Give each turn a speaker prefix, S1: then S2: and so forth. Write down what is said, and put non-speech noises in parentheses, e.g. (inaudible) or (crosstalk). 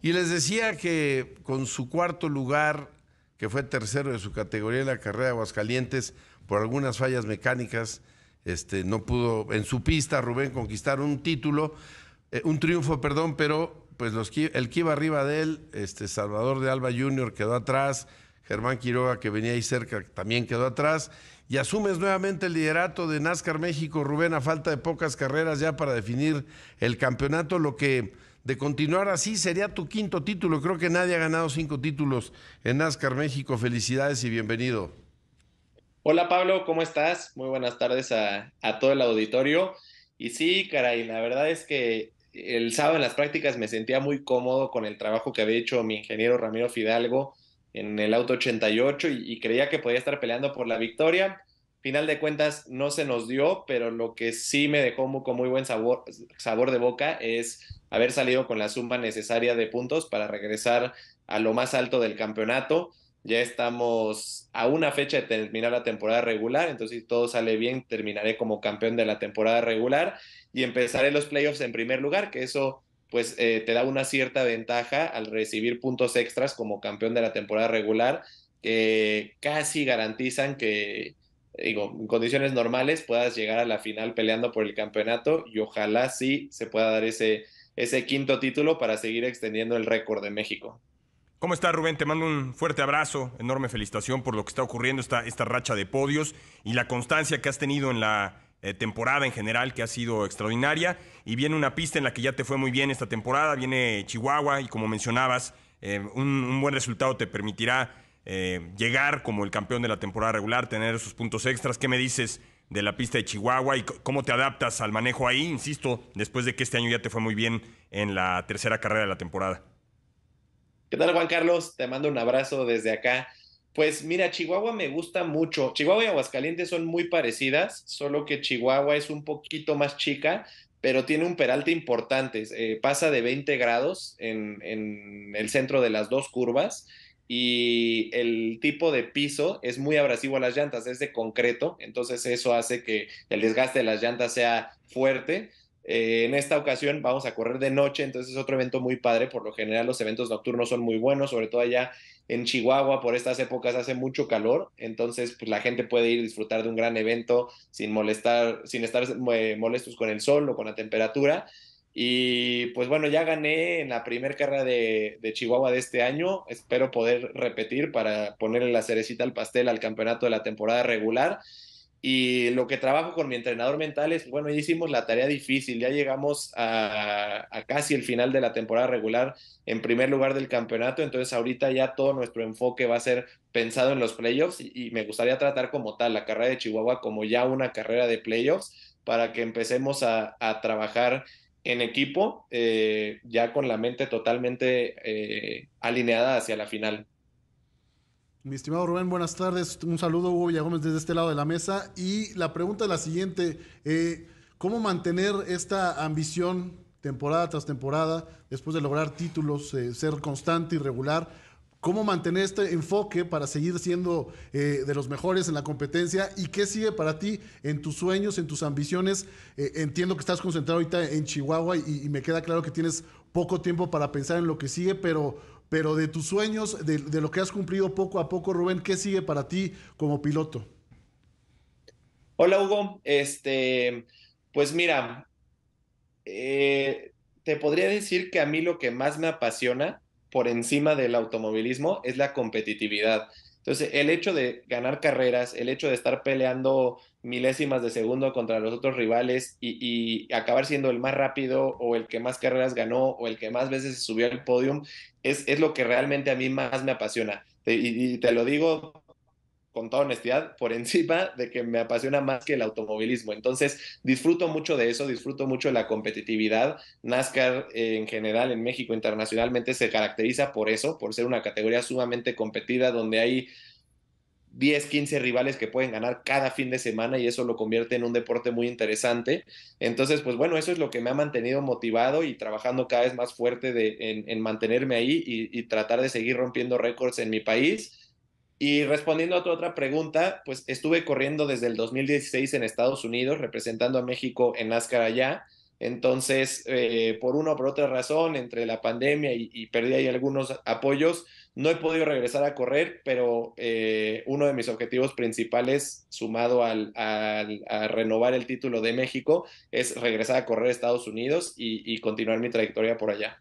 S1: Y les decía que con su cuarto lugar, que fue tercero de su categoría en la carrera de Aguascalientes, por algunas fallas mecánicas, este, no pudo en su pista Rubén conquistar un título, eh, un triunfo, perdón, pero pues los, el que iba arriba de él, este, Salvador de Alba Jr. quedó atrás, Germán Quiroga, que venía ahí cerca, también quedó atrás. Y asumes nuevamente el liderato de NASCAR México, Rubén, a falta de pocas carreras ya para definir el campeonato, lo que de continuar así sería tu quinto título. Creo que nadie ha ganado cinco títulos en NASCAR México. Felicidades y bienvenido.
S2: Hola Pablo, ¿cómo estás? Muy buenas tardes a, todo el auditorio. Y sí, caray, la verdad es que el sábado en las prácticas me sentía muy cómodo con el trabajo que había hecho mi ingeniero Ramiro Fidalgo en el auto 88 y, creía que podía estar peleando por la victoria. Final de cuentas no se nos dio, pero lo que sí me dejó muy, con muy buen sabor, de boca es haber salido con la suma necesaria de puntos para regresar a lo más alto del campeonato. Ya estamos a una fecha de terminar la temporada regular, entonces si todo sale bien, terminaré como campeón de la temporada regular y empezaré los playoffs en primer lugar, que eso pues eh, te da una cierta ventaja al recibir puntos extras como campeón de la temporada regular, que casi garantizan que, digo, en condiciones normales puedas llegar a la final peleando por el campeonato y ojalá sí se pueda dar ese, ese quinto título para seguir extendiendo el récord de México.
S3: ¿Cómo estás, Rubén? Te mando un fuerte abrazo, enorme felicitación por lo que está ocurriendo, esta, esta racha de podios y la constancia que has tenido en la eh, temporada en general que ha sido extraordinaria y viene una pista en la que ya te fue muy bien esta temporada, viene Chihuahua y como mencionabas, eh, un, buen resultado te permitirá eh, llegar como el campeón de la temporada regular, tener esos puntos extras. ¿Qué me dices de la pista de Chihuahua y cómo te adaptas al manejo ahí? Insisto, después de que este año ya te fue muy bien en la tercera carrera de la temporada.
S2: ¿Qué tal, Juan Carlos? Te mando un abrazo desde acá. Pues mira, Chihuahua me gusta mucho. Chihuahua y Aguascalientes son muy parecidas, solo que Chihuahua es un poquito más chica, pero tiene un peralte importante. Eh, pasa de 20 grados en, en, el centro de las dos curvas y el tipo de piso es muy abrasivo a las llantas, es de concreto, entonces eso hace que el desgaste de las llantas sea fuerte. Eh, en esta ocasión vamos a correr de noche, entonces es otro evento muy padre. Por lo general los eventos nocturnos son muy buenos, sobre todo allá en Chihuahua por estas épocas hace mucho calor, entonces pues, la gente puede ir a disfrutar de un gran evento sin molestar, sin estar eh, molestos con el sol o con la temperatura. Y pues bueno, ya gané en la primera carrera de, de, Chihuahua de este año. Espero poder repetir para ponerle la cerecita al pastel al campeonato de la temporada regular. Y lo que trabajo con mi entrenador mental es, bueno, ya hicimos la tarea difícil, ya llegamos a, casi el final de la temporada regular en primer lugar del campeonato, entonces ahorita ya todo nuestro enfoque va a ser pensado en los playoffs y, me gustaría tratar como tal la carrera de Chihuahua como ya una carrera de playoffs para que empecemos a, trabajar en equipo eh, ya con la mente totalmente eh, alineada hacia la final.
S4: Mi estimado Rubén, buenas tardes. Un saludo, Hugo Villagómez, desde este lado de la mesa. Y la pregunta es la siguiente: eh, ¿cómo mantener esta ambición temporada tras temporada, después de lograr títulos, eh, ser constante y regular? ¿Cómo mantener este enfoque para seguir siendo eh, de los mejores en la competencia? ¿Y qué sigue para ti en tus sueños, en tus ambiciones? entiendo que estás concentrado ahorita en Chihuahua y, y me queda claro que tienes poco tiempo para pensar en lo que sigue, pero pero de tus sueños, de, lo que has cumplido poco a poco, Rubén, ¿qué sigue para ti como piloto?
S2: Hola Hugo, este, pues mira, eh, te podría decir que a mí lo que más me apasiona por encima del automovilismo es la competitividad. Entonces, el hecho de ganar carreras, el hecho de estar peleando milésimas de segundo contra los otros rivales y, acabar siendo el más rápido o el que más carreras ganó o el que más veces subió al podium, es, es lo que realmente a mí más me apasiona. Y te lo digo con toda honestidad, por (laughs) encima de que me apasiona más que el automovilismo. Entonces, disfruto mucho de eso, disfruto mucho de la competitividad. NASCAR eh, en general, en México internacionalmente, se caracteriza por eso, por ser una categoría sumamente competida, donde hay 10, 15 rivales que pueden ganar cada fin de semana y eso lo convierte en un deporte muy interesante. Entonces, pues bueno, eso es lo que me ha mantenido motivado y trabajando cada vez más fuerte de, en, mantenerme ahí y, y tratar de seguir rompiendo récords en mi país y respondiendo a tu otra pregunta, pues estuve corriendo desde el 2016 en Estados Unidos, representando a México en NASCAR allá. Entonces, eh, por una o por otra razón, entre la pandemia y, perdí ahí algunos apoyos, no he podido regresar a correr, pero eh, uno de mis objetivos principales, sumado al, a renovar el título de México, es regresar a correr a Estados Unidos y continuar mi trayectoria por allá.